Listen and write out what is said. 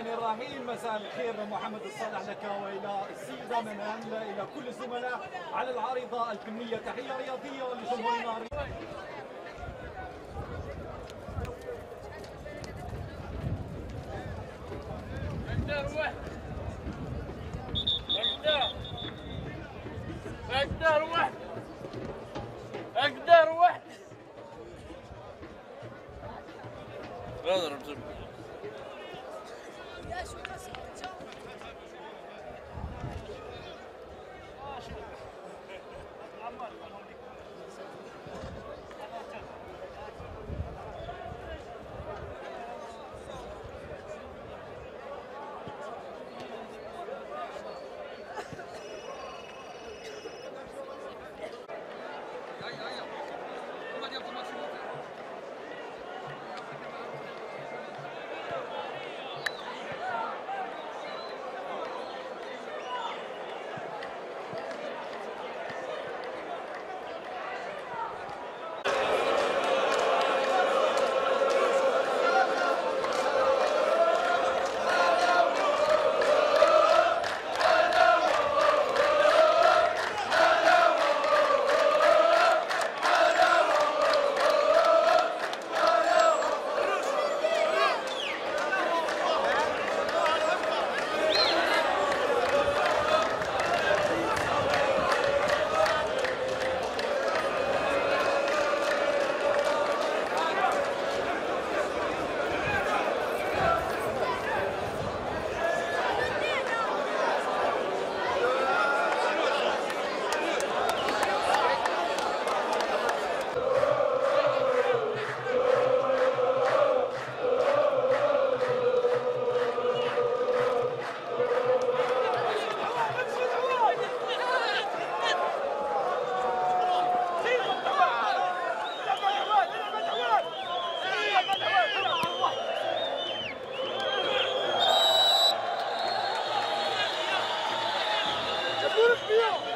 الرحيم مساء الخير. محمد الصالح لك وإلى السيده منال إلى كل الزملاء على العارضه الفنيه تحية رياضية لجمهورنا أقدر واحد. أقدر واحد. Jakie to macie Beautiful.